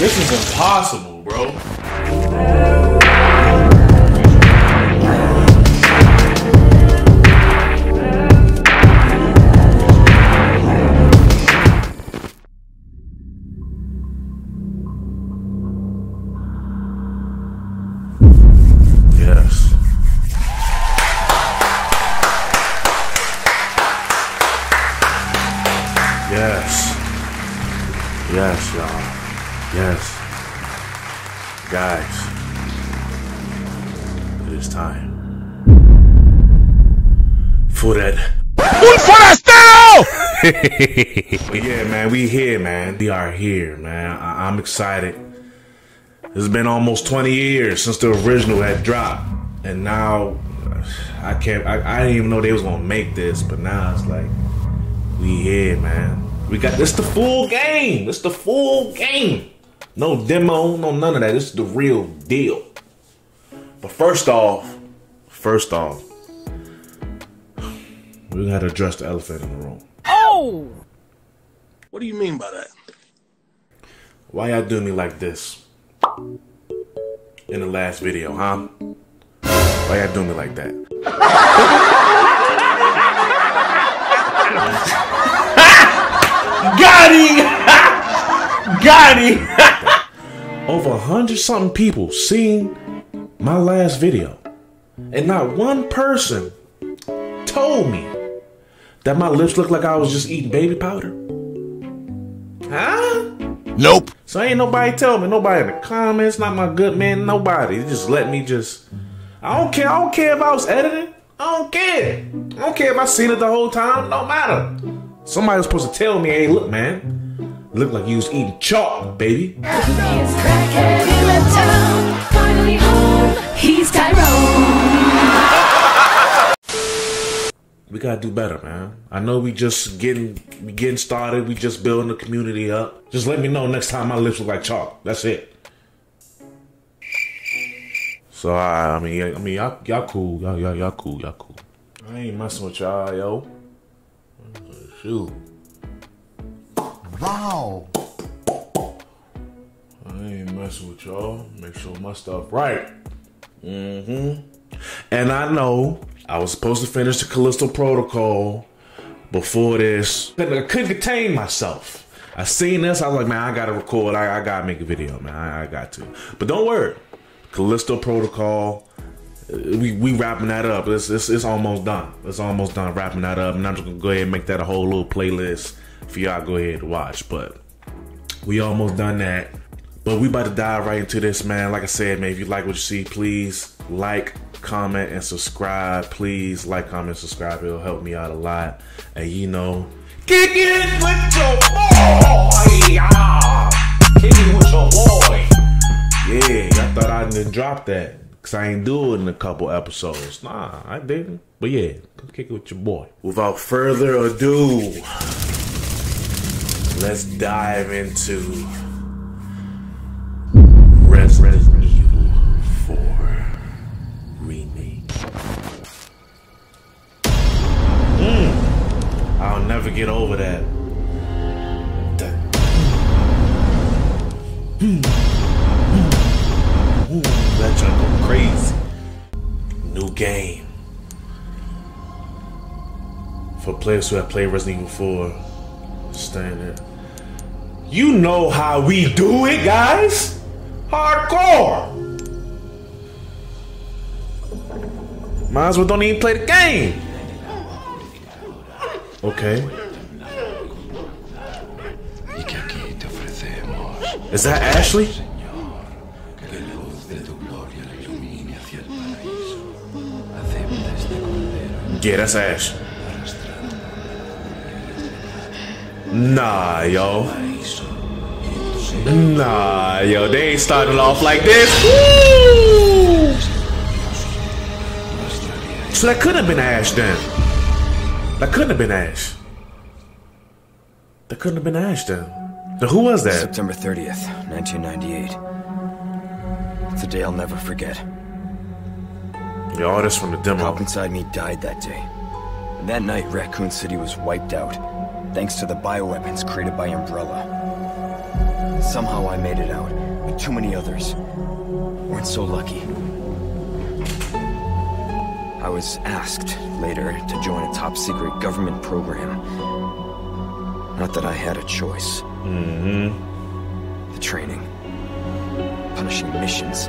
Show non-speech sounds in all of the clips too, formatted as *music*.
This is impossible, bro. But yeah, man, we here, man. We are here, man. I- I'm excited. It's been almost 20 years since the original had dropped, and now I can't. I, I didn't even know they was gonna make this, but now it's like we here, man. We got this the full game. This the full game. No demo, no none of that. This is the real deal. But first off, first off, we gotta address the elephant in the room. What do you mean by that? Why y'all do me like this? In the last video, huh? Why y'all do me like that? *laughs* Got him! *laughs* Got him! *laughs* Over a hundred something people seen my last video. And not one person told me that my lips looked like I was just eating baby powder. Huh? Nope. So ain't nobody tell me, nobody in the comments, not my good man, nobody. They just let me just. I don't care. I don't care if I was editing. I don't care. I don't care if I seen it the whole time. No matter. Somebody was supposed to tell me, hey, look, man, look like you was eating chalk, baby. We gotta do better, man. I know we just getting we getting started. We just building the community up. Just let me know next time my lips look like chalk. That's it. So I, I mean, yeah, I mean, y'all, y'all cool, y'all, y'all, y'all cool, y'all cool. I ain't messing with y'all, yo. Shoot, Wow. I ain't messing with y'all. Make sure my stuff right. Mm-hmm. And I know I was supposed to finish the Callisto Protocol before this. But I couldn't contain myself. I seen this. I was like, man, I gotta record. I, I gotta make a video, man. I, I got to. But don't worry, Callisto Protocol. uh, We we wrapping that up. It's, it's it's almost done. It's almost done wrapping that up. And I'm just gonna go ahead and make that a whole little playlist for y'all. Go ahead and watch. But we almost done that. But we about to dive right into this, man. Like I said, man, if you like what you see, please like, comment, and subscribe. Please like, comment, subscribe. It'll help me out a lot. And you know, kick it with your boy. Ah, kick it with your boy. Yeah, I thought I didn't drop that. Cause I ain't do it in a couple episodes. Nah, I didn't. But yeah, come kick it with your boy. Without further ado, let's dive into Evil I'll never get over that. That- go crazy. New game. For players who have played Resident Evil 4, standard. You know how we do it, guys. Hardcore. Might as well don't even play the game. Okay. y que aquí te ofrecemos Is that Ashley? que la luz de tu gloria la ilumine hacia el paraíso. Acepta este cordero Yeah, that's Ash. Nah, yo. Nah, yo, they ain't starting off like this. Woo! So that couldn't have been Ash then. That couldn't have been Ash. That couldn't have been Ash then. Now, who was that? September 30th, 1998. It's a day I'll never forget. The artist from the demo. Cop inside me died that day. And that night, Raccoon City was wiped out, thanks to the bioweapons created by Umbrella. Somehow I made it out, but too many others weren't so lucky. I was asked later to join a top secret government program. Not that I had a choice. Mm-hmm. The training, punishing missions,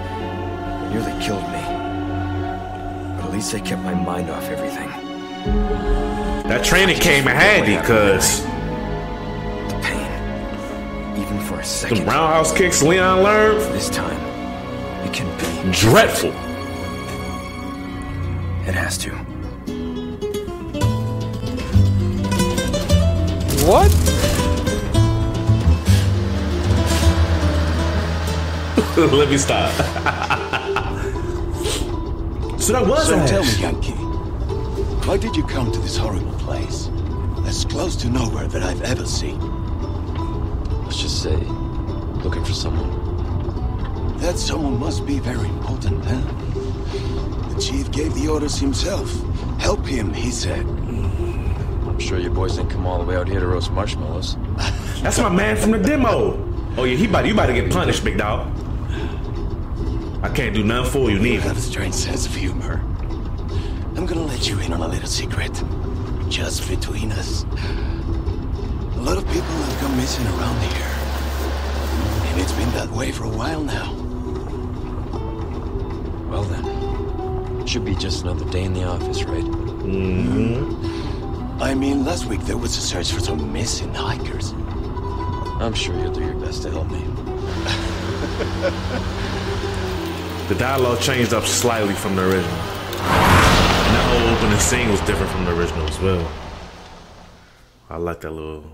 nearly killed me. But at least I kept my mind off everything. That training came in handy, cuz The pain, even for a second. the roundhouse kicks Leon learned, This time, it can be. dreadful. It has to. What? *laughs* Let me stop. so that was So Ash. tell me, Yankee, why did you come to this horrible place? As close to nowhere that I've ever seen. Let's just say, looking for someone. That someone must be very important, huh? The chief gave the orders himself. Help him, he said. I'm sure you boys didn't come all the way out here to roast marshmallows. *laughs* That's my man from the demo. Oh yeah, he about you about to get punished, big dog. I can't do nothing for you, You neither. have a strange sense of humor. I'm gonna let you in on a little secret. Just between us. A lot of people have gone missing around here. And it's been that way for a while now. Should be just another day in the office, right? I mean, last week there was a search for some missing hikers. I'm sure you'll do your best to help me. *laughs* The dialogue changed up slightly from the original. And that whole opening scene was different from the original as well. I like that little.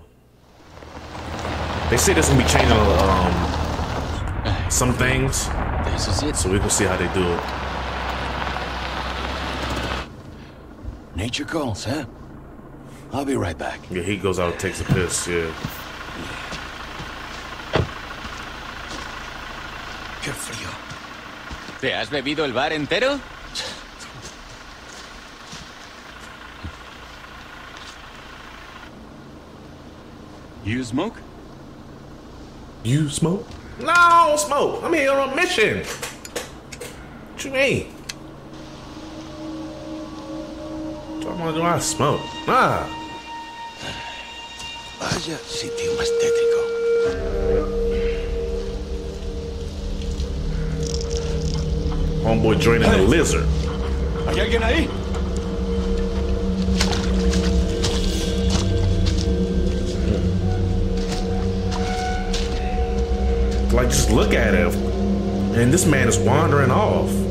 They say this gonna be changing um, some things, This is it. so we can see how they do it. Nature calls, huh? I'll be right back. Yeah, he goes out and takes a piss. Yeah. Qué frío. ¿Te has bebido el bar entero? You smoke? You smoke? No, I don't smoke. I'm here on a mission. What you mean? Talking do I smoke? Nah. Vaya sitio más tétrico. Homeboy joining the lizard. ¿Hay alguien ahí? Like, just look at him. And this man is wandering off.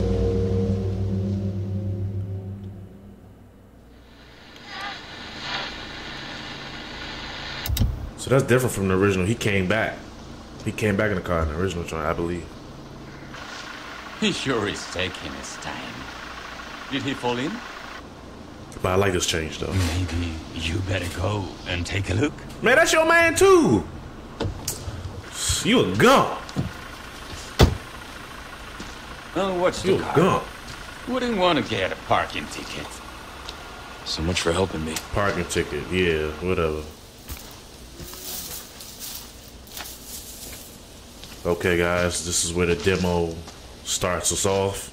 So that's different from the original. He came back. He came back in the car in the original joint, I believe. He sure is taking his time. Did he fall in? But I like this change though. Maybe you better go and take a look. Man, that's your man too. You a gump. Oh, what's You the a car? gump. Wouldn't want to get a parking ticket. So much for helping me. Parking ticket. Yeah, whatever. Okay, guys, this is where the demo starts us off.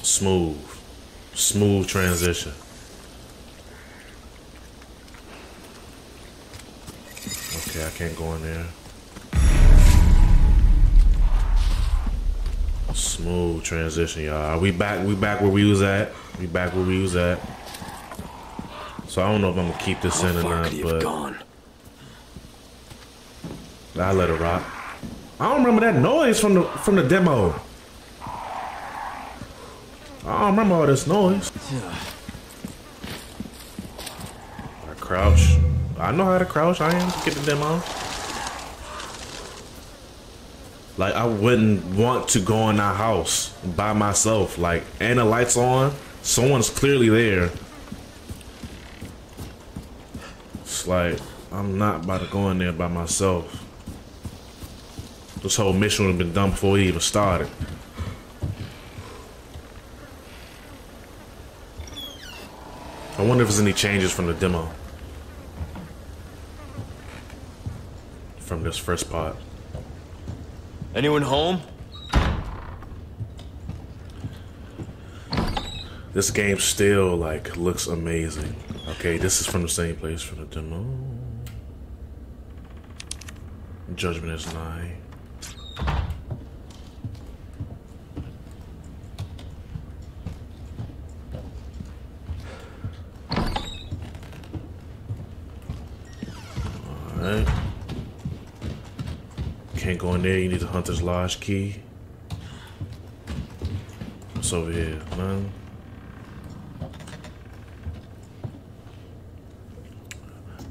Smooth. Smooth transition. Okay, I can't go in there. Smooth transition, y'all. We back we back where we was at. We back where we was at. So I don't know if I'm gonna keep this How in or not, could he have but gone? I let it rock. I don't remember that noise from the from the demo. I don't remember all this noise. I crouch. I know how to crouch. I am get the demo. Like I wouldn't want to go in that house by myself. Like and the lights on, someone's clearly there. It's like I'm not about to go in there by myself. This whole mission would have been done before we even started. I wonder if there's any changes from the demo. From this first part. Anyone home? This game still like looks amazing. Okay, this is from the same place from the demo. Judgment is nigh. Alright. Can't the Hunter's Lodge key. What's over here? None.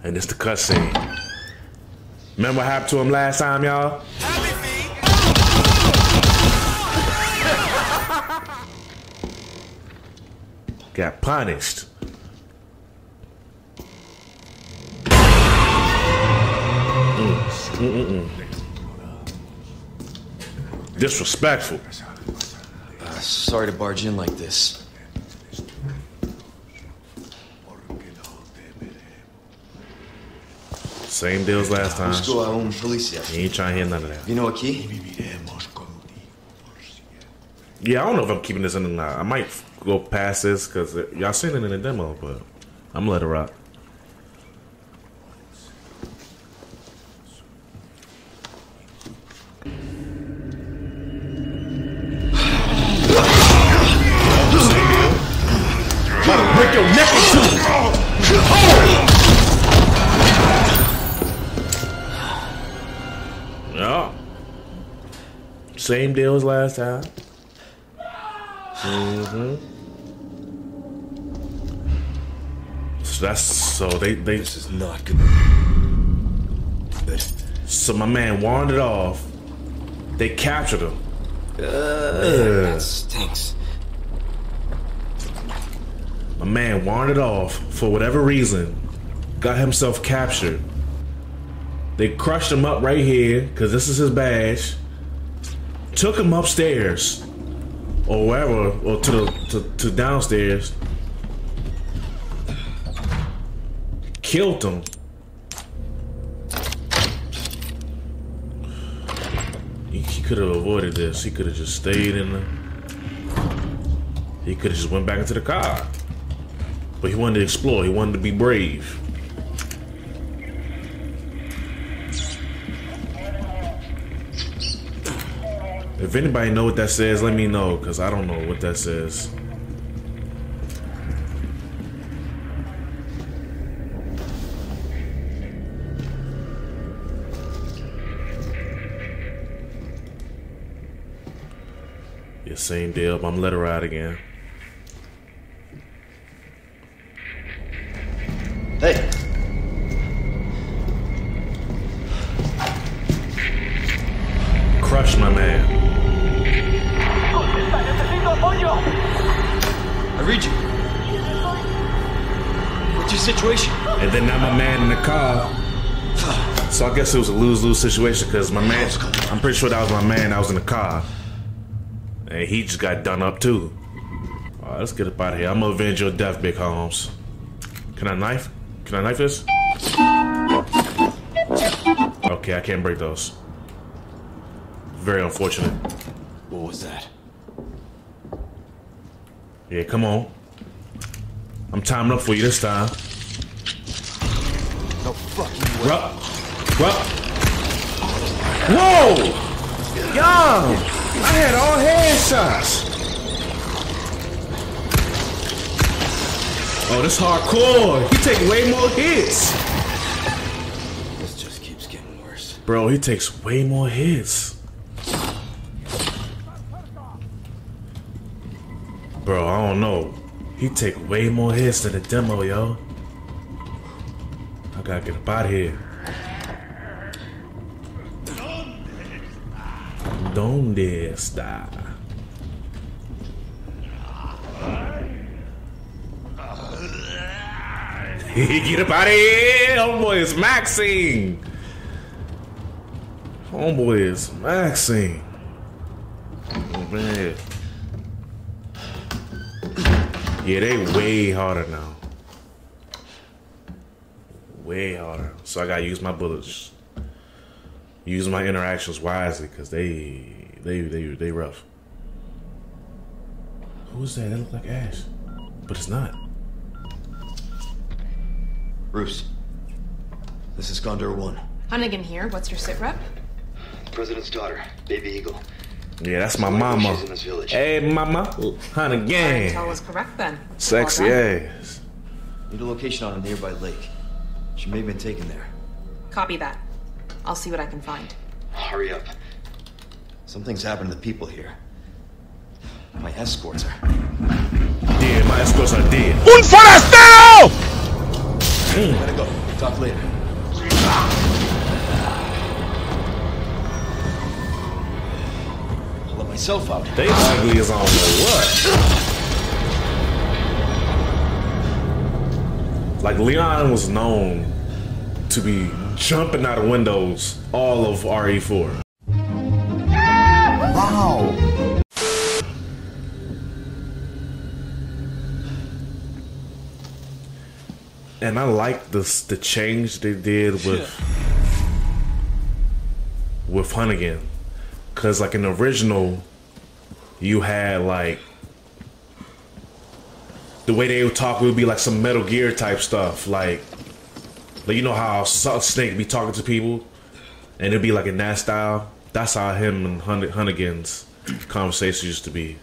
And it's the cutscene. Remember what happened to him last time, y'all? Got punished. Mm, mm, mm, mm. Disrespectful. Uh, sorry to barge in like this. Same deal as last time. Busco a un policía. You ain't trying to hear none of that. Vino aquí? Yeah, I don't know if I'm keeping this in or not. I might go past this because y'all seen it in the demo, but I'm gonna let it rock. Last time. hmm So that's so they they This is not good. Good. so my man wandered off. They captured him. That stinks. My man wandered off for whatever reason. Got himself captured. They crushed him up right here because this is his badge. Took him upstairs or wherever, or to the to, to downstairs. Killed him. He, he could have avoided this. He could have just stayed in the. He could have just went back into the car. But he wanted to explore. He wanted to be brave. If anybody know what that says, let me know, because I don't know what that says. Yeah, same deal. I'm let her ride again. Car. So I guess it was a lose-lose situation because my man, I'm pretty sure that was my man that was in the car. And he just got done up too. All right, let's get up out of here. I'm gonna avenge your death, Big Holmes. Can I knife? Can I knife this? Okay, I can't break those. Very unfortunate. What was that? Yeah, come on. I'm timing up for you this time. No fucking way. Rup. Rup. Whoa! Yo! I had all headshots. Oh, this hardcore. He take way more hits. This just keeps getting worse. Bro, he takes way more hits. Bro, I don't know. He take way more hits than the demo, yo. Gotta get up out of here. ¿Dónde está? Get up out of here! Homeboy is maxing! Homeboy is maxing. Oh, man. Yeah, they way harder now. Way harder. So I gotta use my bullets. Use my interactions wisely, cause they they they they rough. Who's that? That look like Ash. But it's not. Bruce, this is Gondor 1. Hunnigan here. What's your sit rep? President's daughter, Baby Eagle. Yeah, that's my mama. she's in this village. Hey mama. Honey Intel gang. was correct then. Sexy Well done. ass. Need a location on a nearby lake. She may have been taken there. Copy that. I'll see what I can find. Hurry up. Something's happened to the people here. My escorts are. Yeah, my escorts are dead. ¡Un forastero! Gotta go. Talk later. I'll let myself out. They ugly as I don't know what. Like Leon was known to be jumping out of windows all of RE4. Wow! And I like this the change they did with with Hunnigan. Cause like in the original you had like the way they would talk would be like some Metal Gear type stuff, like like you know how Snake be talking to people, and it'd be like in that style. That's how him and Hun- Hunnigan's conversations used to be.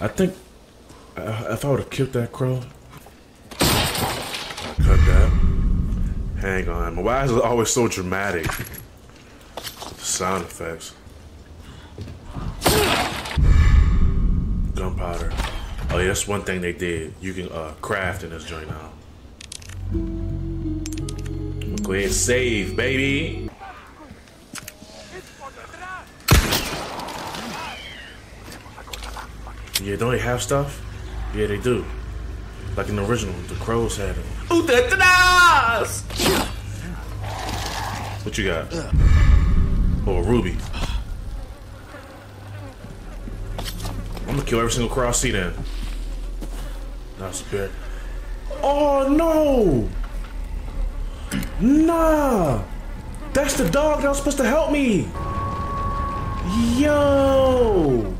I think uh, if I would have killed that crow, I cut that. Hang on, my why is it always so dramatic? The sound effects. Gunpowder. Oh yeah, that's one thing they did. You can uh, craft in this joint now. Go ahead save, baby. Yeah, don't they have stuff? Yeah, they do. Like in the original, the crows had it. What you got? Oh, ruby. Gonna kill every single crow I see then. That's bit. Oh no! Nah! That's the dog that was supposed to help me! Yo!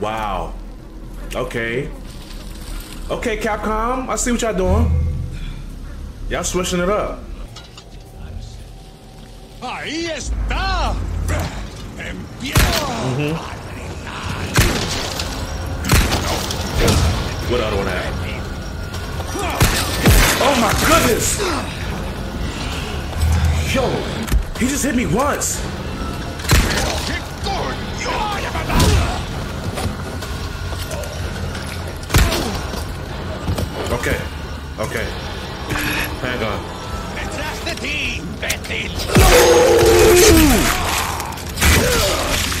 Wow. Okay. Okay, Capcom, I see what y'all doing. Y'all switching it up. Ahí está. Empieza. Mm-hmm. What other one have? Oh my goodness! Yo, he just hit me once. Okay, okay. Hang on. Detrás de ti, imbécil. No!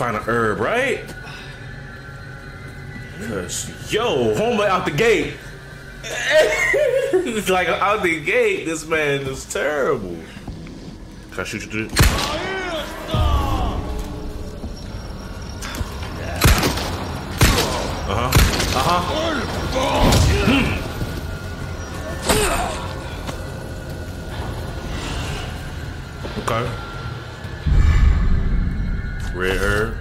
Find an herb, right? Cause yo, homeboy out the gate. *laughs* like out the gate, this man is terrible. Can I shoot you through? Red.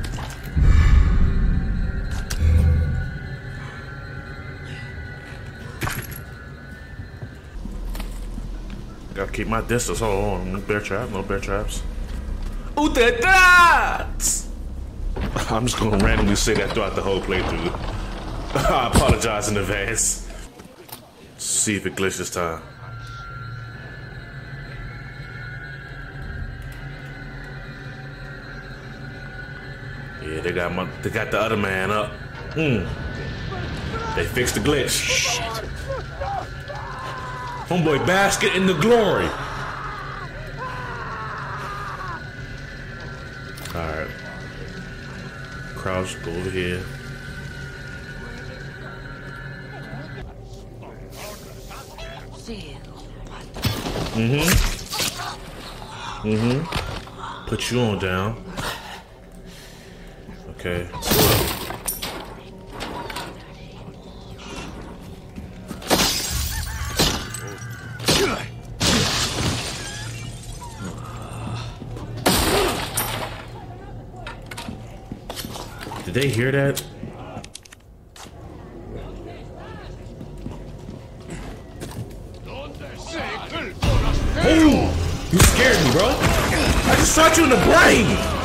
Gotta keep my distance. Hold on. No bear trap. No bear traps. Ooh, the dots! *laughs* I'm just gonna randomly say that throughout the whole playthrough. *laughs* I apologize in advance. See if it glitches time. they got the other man up. Hmm. They fixed the glitch. Shit. Homeboy basket in the glory. Alright. Crouch, go over here. Mm-hmm. Mm-hmm. Put you on down. Okay. Did they hear that? Oh! You scared me, bro! I just shot you in the brain!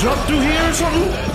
Jump through here or something?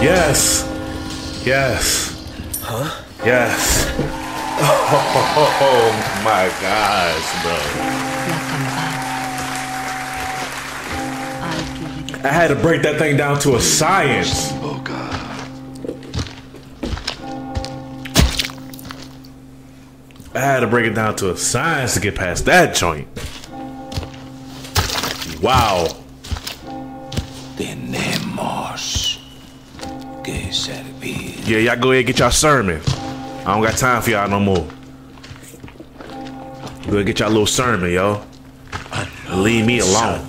Yes. Yes. Huh? Yes. Oh, my gosh, bro. I had to break that thing down to a science. Oh God. I had to break it down to a science to get past that joint. Wow. Yeah, y'all go ahead and get y'all sermon. I don't got time for y'all no more. Go ahead and get y'all little sermon, yo. Leave me alone.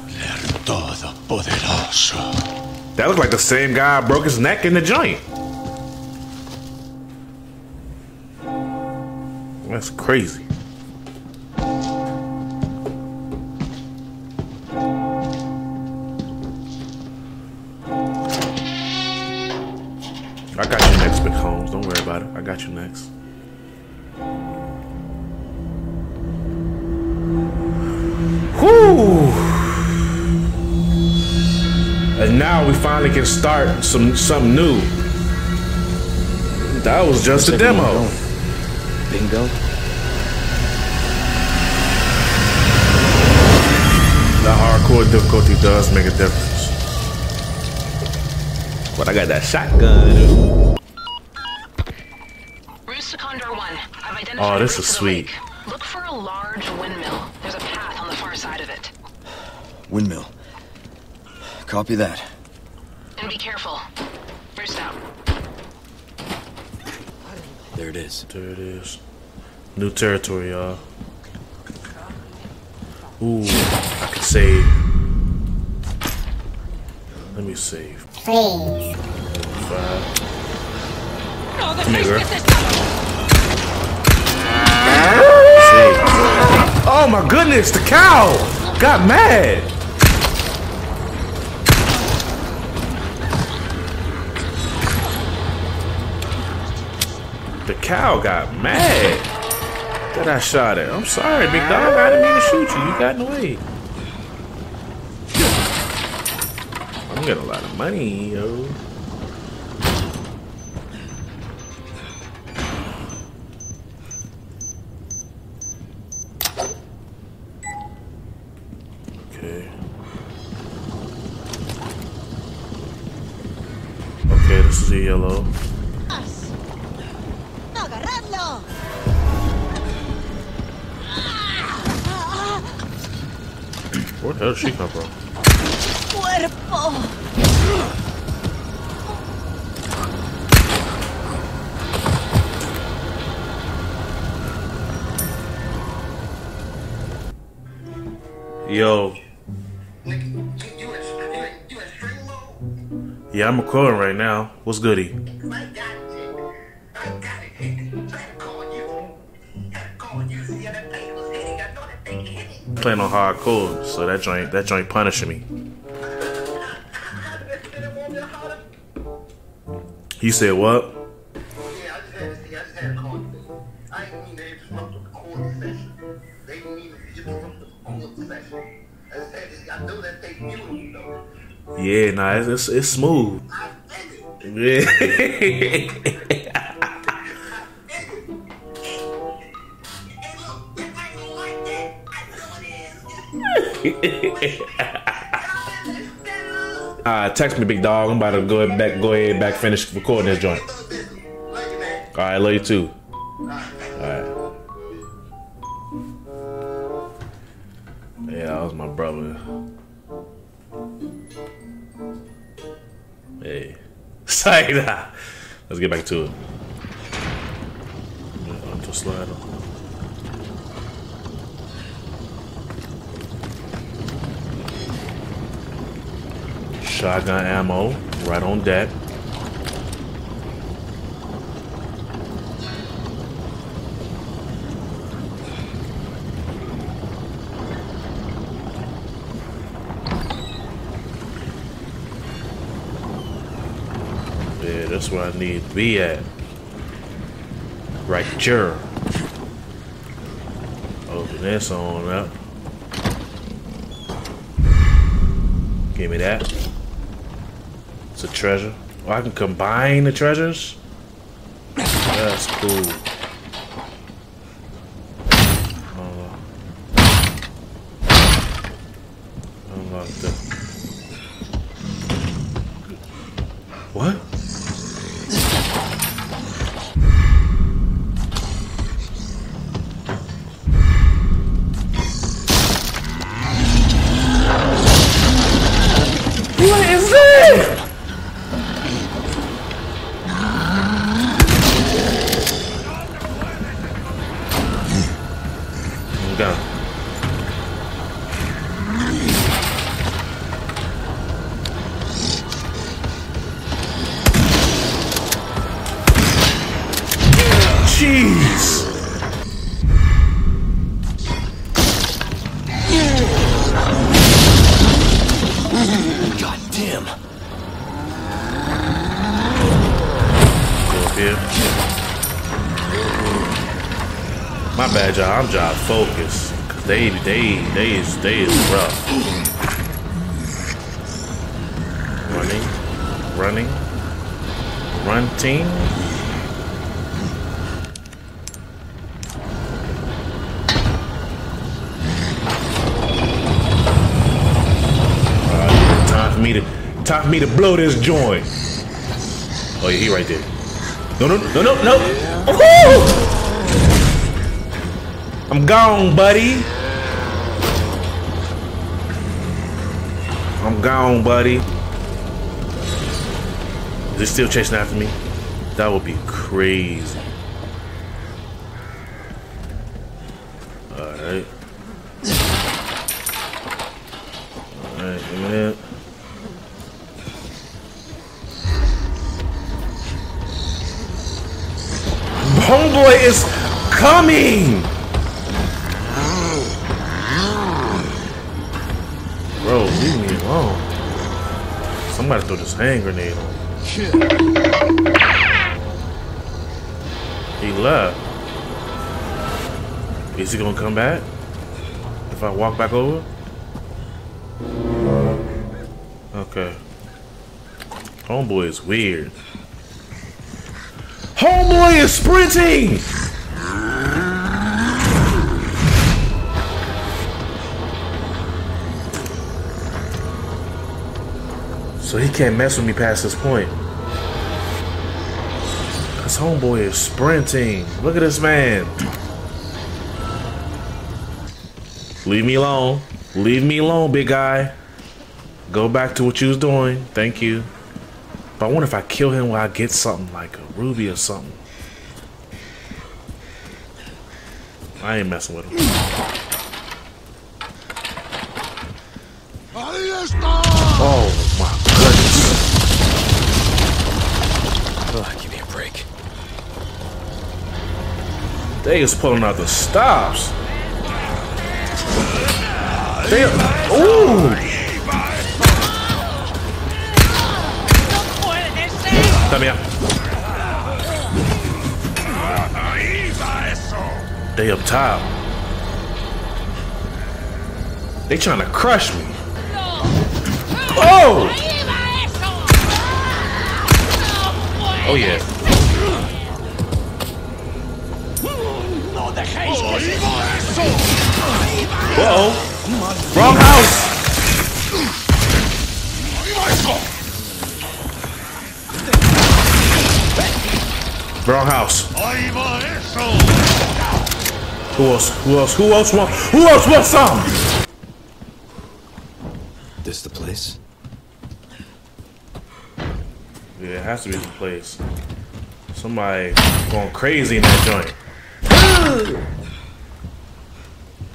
That looked like the same guy broke his neck in the joint. That's crazy. Worry about it. I got you next. And now we finally can start some something new. That was just a demo. Bingo. The hardcore difficulty does make a difference. But I got that shotgun. Oh, this is sweet. lake. Look for a large windmill. There's a path on the far side of it. Windmill. Copy that. And be careful. First out. There it is. There it is. New territory, y'all. Ooh, I can save. Let me save. Please. Five. Come here, girl. Save. Oh my goodness, the cow got mad. The cow got mad that I shot it. I'm sorry, big dog. I didn't mean to shoot you. You got in the way. I'm getting a lot of money, yo. Where the hell did she come from? ¡Cuerpo! Yo. Yeah, I'm recording right now. What's goody? Playing on hard hardcore, so that joint that joint punishing me. You said what? Yeah, nah, it's it's, it's smooth. Yeah. *laughs* *laughs* uh, text me, big dog. I'm about to go ahead back, go ahead back, finish recording this joint. All right, love you too. All right. Yeah, that was my brother. Hey, *laughs* say that. Let's get back to it. Shotgun ammo right on deck. Yeah, that's where I need to be at. Right here. Open this on up. Give me that. It's a treasure. Oh, I can combine the treasures? That's cool. Jeez. My bad, y'all. I'm job focused. They, they, they is, they is rough. Running, running, run team. Uh, time for me to, time for me to blow this joint. Oh yeah, he right there. No, no, no, no, no. Woohoo! I'm gone, buddy. Gone, buddy. Is he still chasing after me? That would be crazy. Alright. Alright, a. Homeboy is coming! Somebody throw this hand grenade on. He left. Is he gonna come back? If I walk back over? Okay. Homeboy is weird. Homeboy is sprinting! So he can't mess with me past this point. This homeboy is sprinting. Look at this man. Leave me alone. Leave me alone, big guy. Go back to what you was doing. Thank you. But I wonder if I kill him, will I get something like a ruby or something? I ain't messing with him. They is pulling out the stops. They ooh. They up top. They trying to crush me. Oh! Oh yeah. Uh oh. Wrong house! Wrong house. Who else? Who else? Who else want? Who else wants some? This the place? Yeah, it has to be the place. Somebody going crazy in that joint.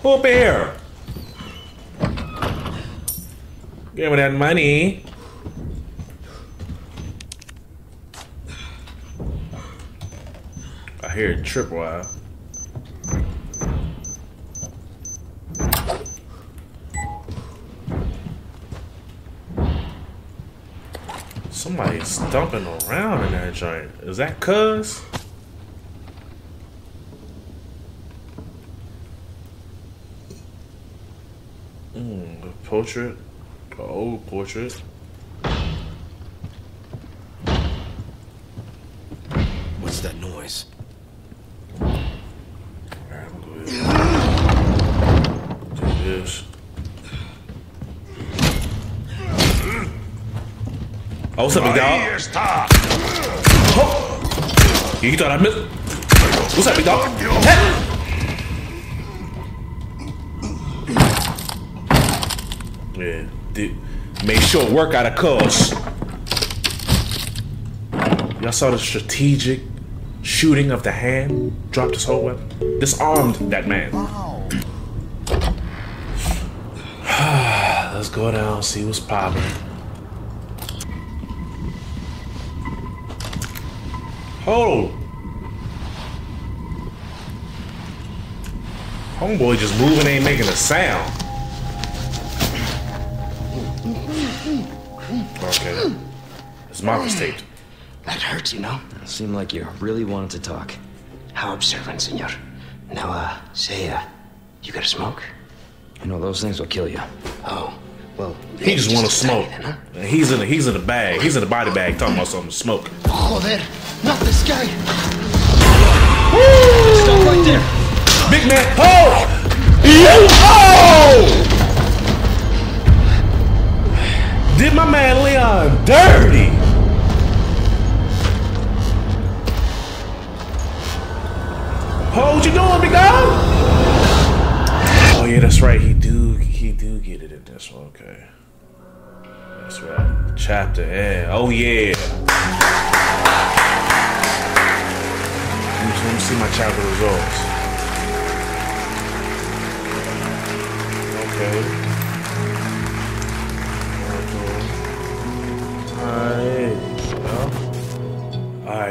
Up here? Give me that money. I hear a tripwire. Somebody's stomping around in that joint. Is that cuz? Mm, a portrait. A old portrait. What's that noise? Alright, I'm gonna go ahead. Do this. Oh, what's up, big dog? Oh. You thought I missed? What's up, big dog? Hey. Yeah, did, made sure work out of cuz. Y'all saw the strategic shooting of the hand, dropped his whole weapon, disarmed that man. *sighs* Let's go down, see what's popping. Hold. Homeboy just moving ain't making a sound. Okay. His mouth is taped. That hurts, you know. It Seemed like you really wanted to talk. How observant, senor. Now, uh, say, uh, you got a smoke? You know, those things will kill you. Oh, well. He just want to smoke. then, huh? He's in the he's in the bag. He's in the body bag talking about something to smoke. Joder, not this guy. Stop right there! Big man. Oh! Oh! Did my man Leon dirty? What you doing, big dog? Oh yeah, that's right. He do he do get it in this one. Okay. That's right. Chapter N. Oh yeah. Let me see my chapter results. Okay.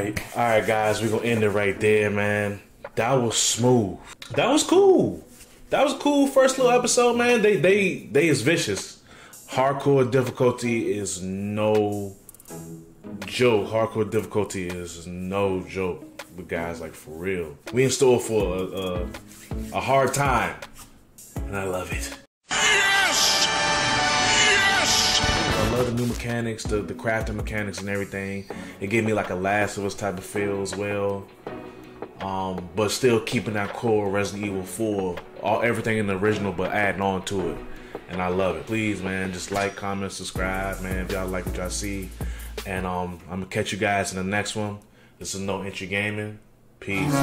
Alright. Alright, alright guys, we're gonna end it right there, man. That was smooth. That was cool. That was cool first little episode, man. They they they is vicious. Hardcore difficulty is no joke. Hardcore difficulty is no joke. But guys, like for real, we in store for a, a, a hard time, and I love it. I love the new mechanics, the the crafting mechanics and everything. It gave me like a Last of Us type of feel as well. Um, but still keeping that core Resident Evil 4, all everything in the original, but adding on to it. And I love it. Please, man, just like, comment, subscribe, man, if y'all like what y'all see. And um, I'm gonna catch you guys in the next one. This is No Entry Gaming. Peace.